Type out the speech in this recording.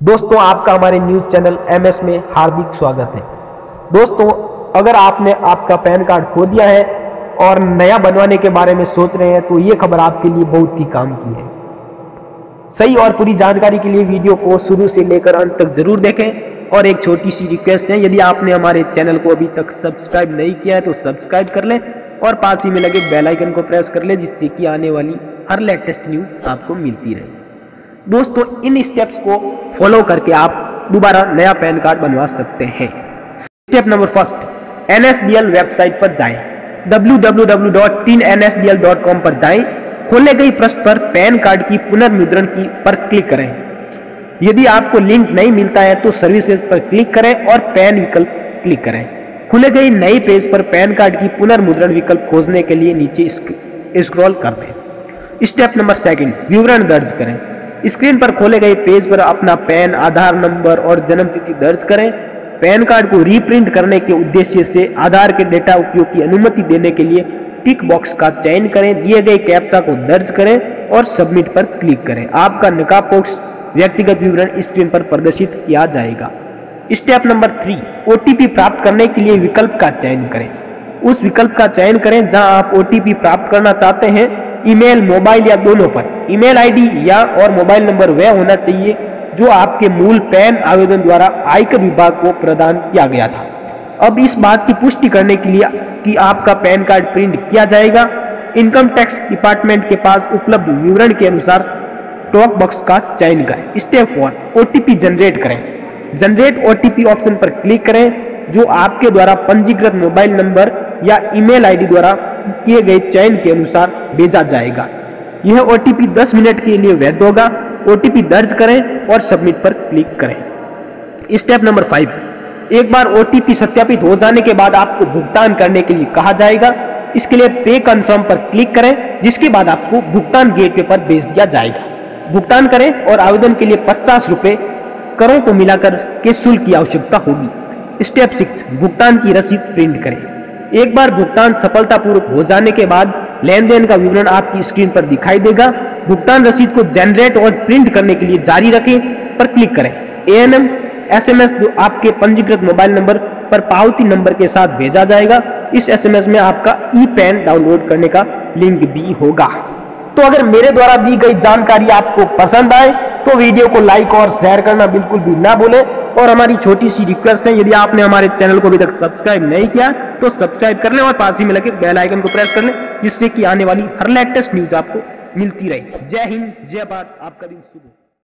दोस्तों, आपका हमारे न्यूज़ चैनल एमएस में हार्दिक स्वागत है। दोस्तों, अगर आपने आपका पैन कार्ड खो दिया है और नया बनवाने के बारे में सोच रहे हैं तो ये खबर आपके लिए बहुत ही काम की है। सही और पूरी जानकारी के लिए वीडियो को शुरू से लेकर अंत तक ज़रूर देखें। और एक छोटी सी रिक्वेस्ट है, यदि आपने हमारे चैनल को अभी तक सब्सक्राइब नहीं किया है तो सब्सक्राइब कर लें और पास ही में लगे बेलाइकन को प्रेस कर लें, जिससे कि आने वाली हर लेटेस्ट न्यूज़ आपको मिलती रहे। दोस्तों, इन स्टेप्स को फॉलो करके आप दोबारा नया पैन कार्ड बनवा सकते हैं। Step number first NSDL website पर जाएँ। Www.tinnsdl.com पर जाएँ। खोले गई पृष्ठ पर पैन कार्ड की पुनर्मुद्रण की पर क्लिक करें। यदि आपको लिंक नहीं मिलता है तो सर्विसेज़ पर क्लिक करें और पैन विकल्प क्लिक करें। खुले गई नई पेज पर पैन कार्ड की पुनर्मुद्रण विकल्प खोजने के लिए नीचे स्क्रॉल कर दें। स्टेप नंबर सेकंड विवरण दर्ज करें। स्क्रीन पर खोले गए पेज पर अपना पैन, आधार नंबर और जन्म तिथि दर्ज करें। पैन कार्ड को रीप्रिंट करने के उद्देश्य से आधार के डेटा उपयोग की अनुमति देने के लिए टिक बॉक्स का चयन करें, दिए गए कैप्चा को दर्ज करें और सबमिट पर क्लिक करें। आपका निकाह बॉक्स व्यक्तिगत विवरण स्क्रीन पर प्रदर्शित किया जाएगा। स्टेप नंबर थ्री, ओटीपी प्राप्त करने के लिए विकल्प का चयन करें। उस विकल्प का चयन करें जहाँ आप ओटीपी प्राप्त करना चाहते हैं। ईमेल, मोबाइल या दोनों पर। ईमेल आईडी या और मोबाइल नंबर वह होना चाहिए जो आपके मूल पैन आवेदन द्वारा आयकर विभाग को प्रदान किया गया था। अब इस बात की पुष्टि करने के लिए कि आपका पैन कार्ड प्रिंट किया जाएगा। इनकम टैक्स डिपार्टमेंट के पास उपलब्ध विवरण के अनुसार टॉक बॉक्स का चयन करें। स्टेप फोर ओटीपी जनरेट करें। जनरेट ओटीपी ऑप्शन पर क्लिक करें, जो आपके द्वारा पंजीकृत मोबाइल नंबर या ईमेल आईडी द्वारा किए गए चयन के अनुसार भेजा जाएगा। यह ओटीपी 10 मिनट के लिए वैध होगा। ओटीपी दर्ज करें और सबमिट पर क्लिक करें। स्टेप नंबर फाइव एक बार ओटीपी सत्यापित हो जाने के बाद आपको भुगतान करने के लिए कहा जाएगा। इसके लिए पे कंफर्म पर क्लिक करें, जिसके बाद आपको भुगतान गेटवे पर भेज दिया जाएगा। भुगतान करें और आवेदन के लिए पचास रुपए करों को मिलाकर के शुल्क की आवश्यकता होगी। स्टेप सिक्स भुगतान की रसीद प्रिंट करें। एक बार भुगतान सफलतापूर्वक हो जाने के बाद लेन देन का विवरण आपकी स्क्रीन पर दिखाई देगा। भुगतान रसीद को जनरेट और प्रिंट करने के लिए जारी रखें, पर क्लिक करें। A N M S M S आपके पंजीकृत मोबाइल नंबर पर पावती नंबर के साथ भेजा जाएगा। इस एसएमएस में आपका ई पैन डाउनलोड करने का लिंक भी होगा। तो अगर मेरे द्वारा दी गई जानकारी आपको पसंद आए तो वीडियो को लाइक और शेयर करना बिल्कुल भी ना भूलें। और हमारी छोटी सी रिक्वेस्ट है, यदि आपने हमारे चैनल को अभी तक सब्सक्राइब नहीं किया तो सब्सक्राइब कर लें और पास ही में लगे बेल आइकन को प्रेस कर लें, जिससे कि आने वाली हर लेटेस्ट न्यूज़ आपको मिलती रहे। जय हिंद, जय भारत, आपका दिन शुभ